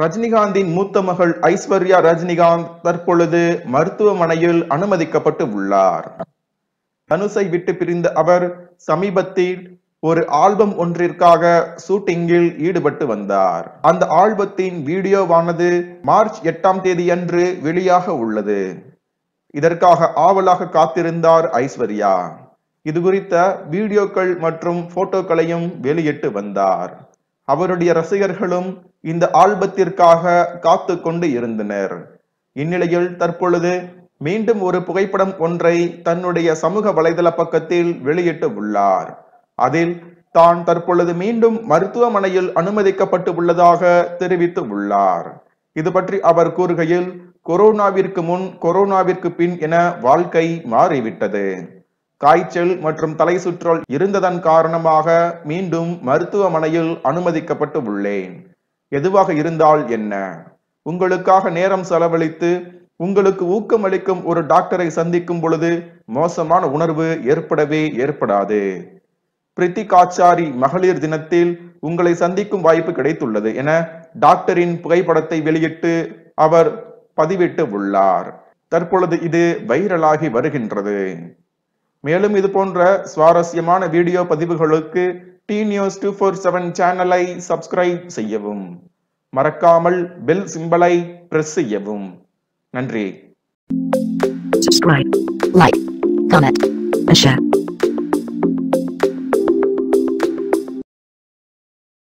ரஜினிகாந்தின் மூத்த மகள் ஐஸ்வர்யா ரஜினிகாந்த் தற்பொழுது மருத்துவமனையில் அனுமதிக்கப்பட்டு உள்ளார் தனுஷை விட்டு பிரிந்த அவர் சமீபத்தில் ஒரு ஆல்பம் ஒன்றிற்காக ஷூட்டிங்கில் ஈடுபட்டு வந்தார். அந்த ஆல்பத்தின் வீடியோவானது மார்ச் எட்டாம் தேதி அன்று வெளியாக உள்ளது. இதற்காக ஆவலாக காத்திருந்தார் ஐஸ்வர்யா. இது குறித்த வீடியோக்கள் மற்றும் போட்டோக்களையும் வெளியிட்டு வந்தார். அவருடைய ரசிகர்களும் இந்த ஆல்பத்திற்காக காத்து கொண்டு இருந்தனர். இந்நிலையில் தற்பொழுது மீண்டும் ஒரு புகைப்படம் ஒன்றை தன்னுடைய சமூக வலைதள பக்கத்தில் வெளியிட்டு உள்ளார். அதில் தான் தற்பொழுது மீண்டும் மருத்துவமனையில் அனுமதிக்கப்பட்டு உள்ளதாக தெரிவித்து உள்ளார். இது பற்றி அவர் கூறுகையில் கொரோனாவிற்கு முன் கொரோனாவிற்கு பின் என வாழ்க்கை மாறிவிட்டது. காய்ச்சல் மற்றும் தலை சுற்றல் இருந்ததன் காரணமாக மீண்டும் மருத்துவமனையில் அனுமதிக்கப்பட்டு உள்ளேன் எதுவாக இருந்தால் என்ன? உங்களுக்காக நேரம் செலவழித்து உங்களுக்கு ஊக்கமளிக்கும் ஒரு டாக்டரை சந்திக்கும் பொழுது மோசமான உணர்வு ஏற்படவே ஏற்படாது. பிரித்திகாச்சாரி மகளிர் தினத்தில் உங்களை சந்திக்கும் வாய்ப்பு கிடைத்துள்ளது என டாக்டரின் புகைப்படத்தை வெளியிட்டு அவர் பதிவிட்டு உள்ளார். தற்பொழுது இது வைரலாகி வருகின்றது. மேலும் இது போன்ற சுவாரஸ்யமான video பதிவுகளுக்கு T news two four seven சேனலை சப்ஸ்கிரைப் செய்யவும். மறக்காமல் பெல் சிம்பலை பிரஸ் செய்யவும். நன்றி. Subscribe, like, comment, and share.